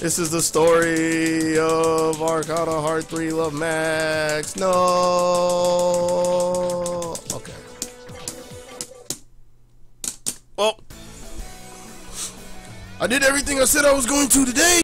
This is the story of Arcana Heart 3 Love Max. No. Okay. Well, I did everything I said I was going to today.